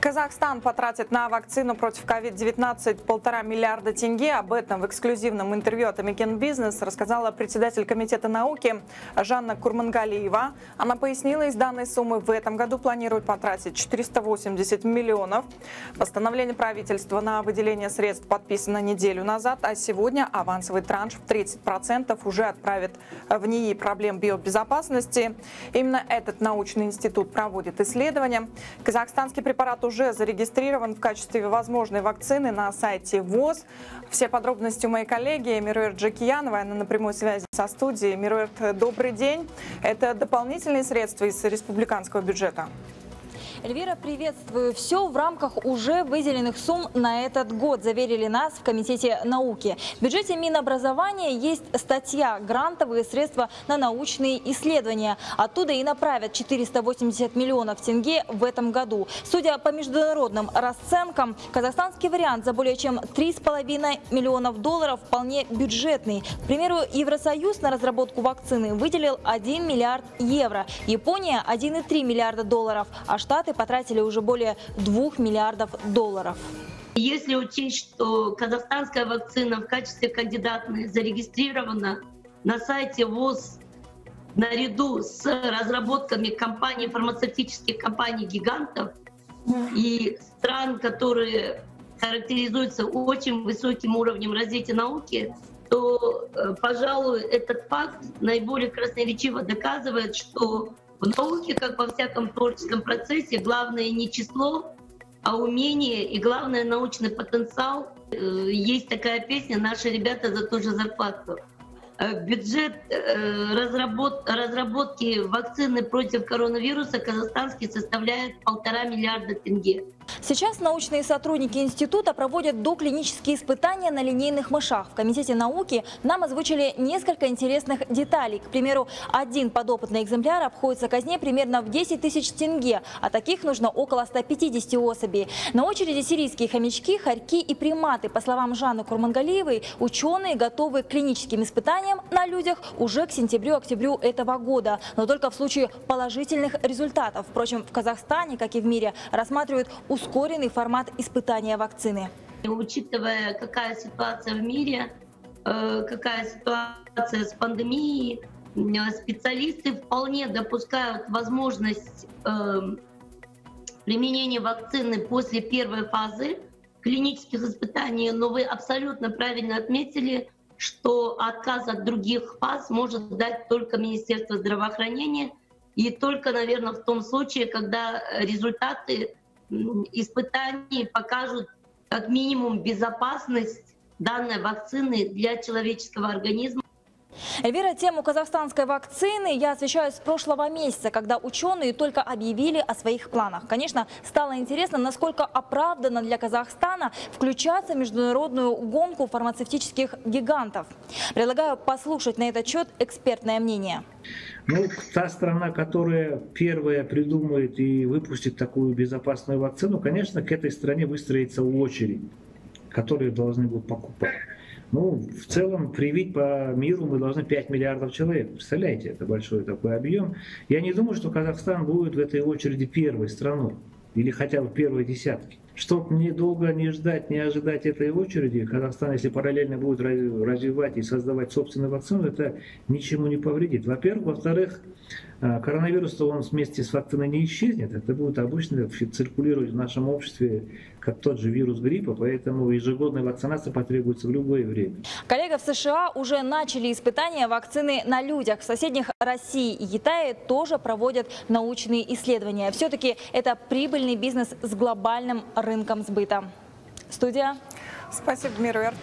Казахстан потратит на вакцину против COVID-19 полтора миллиарда тенге. Об этом в эксклюзивном интервью от Американ Бизнес рассказала председатель Комитета науки Жанна Курмангалиева. Она пояснила, из данной суммы в этом году планируют потратить 480 миллионов. Постановление правительства на выделение средств подписано неделю назад, а сегодня авансовый транш в 30% уже отправит в НИИ проблем биобезопасности. Именно этот научный институт проводит исследования. Казахстанский препарат уже зарегистрирован в качестве возможной вакцины на сайте ВОЗ. Все подробности у моей коллеги Мируэр Джакиянова, она на прямой связи со студией. Мируэр, добрый день. Это дополнительные средства из республиканского бюджета? Эльвира, приветствую. Все в рамках уже выделенных сумм на этот год, заверили нас в Комитете науки. В бюджете Минобразования есть статья «Грантовые средства на научные исследования». Оттуда и направят 480 миллионов тенге в этом году. Судя по международным расценкам, казахстанский вариант за более чем 3,5 миллионов долларов вполне бюджетный. К примеру, Евросоюз на разработку вакцины выделил 1 миллиард евро, Япония – 1,3 миллиарда долларов, а Штаты Штаты потратили уже более 2 миллиардов долларов. Если учесть, что казахстанская вакцина в качестве кандидатной зарегистрирована на сайте ВОЗ наряду с разработками компаний, фармацевтических компаний-гигантов и стран, которые характеризуются очень высоким уровнем развития науки, то, э, пожалуй, этот факт наиболее красноречиво доказывает, что в науке, как во всяком творческом процессе, главное не число, а умение и главное научный потенциал. Э, есть такая песня «Наши ребята за ту же зарплату». Э, бюджет э, разработ, разработки вакцины против коронавируса казахстанский составляет полтора миллиарда тенге. Сейчас научные сотрудники института проводят доклинические испытания на линейных мышах. В Комитете науки нам озвучили несколько интересных деталей. К примеру, один подопытный экземпляр обходится казне примерно в 10 тысяч тенге, а таких нужно около 150 особей. На очереди сирийские хомячки, хорьки и приматы. По словам Жанны Курмангалиевой, ученые готовы к клиническим испытаниям на людях уже к сентябрю-октябрю этого года, но только в случае положительных результатов. Впрочем, в Казахстане, как и в мире, рассматривают ускоренный формат испытания вакцины. Учитывая, какая ситуация в мире, э, какая ситуация с пандемией, э, специалисты вполне допускают возможность э, применения вакцины после первой фазы клинических испытаний, но вы абсолютно правильно отметили, что отказ от других фаз может дать только Министерство здравоохранения, и только, наверное, в том случае, когда результаты испытаний покажут как минимум безопасность данной вакцины для человеческого организма. Эльвира, тему казахстанской вакцины я освещаю с прошлого месяца, когда ученые только объявили о своих планах. Конечно, стало интересно, насколько оправдано для Казахстана включаться в международную гонку фармацевтических гигантов. Предлагаю послушать на этот счет экспертное мнение. Ну, та страна, которая первая придумает и выпустит такую безопасную вакцину, конечно, к этой стране выстроится очередь, которую должны будут покупать. Ну, в целом, привить по миру мы должны 5 миллиардов человек. Представляете, это большой такой объем. Я не думаю, что Казахстан будет в этой очереди первой страной или хотя бы первой десятки. Чтобы не долго не ждать, не ожидать этой очереди, Казахстан, если параллельно будет развивать и создавать собственную вакцину, это ничему не повредит. Во-первых. Во-вторых, а, коронавирус-то он вместе с вакциной не исчезнет. Это будет обычно циркулировать в нашем обществе, как тот же вирус гриппа, поэтому ежегодная вакцинация потребуется в любое время. Коллега в США уже начали испытания вакцины на людях. В соседних России и Китае тоже проводят научные исследования. Все-таки это прибыльный бизнес с глобальным рынком сбыта. Студия. Спасибо, Мируэрт.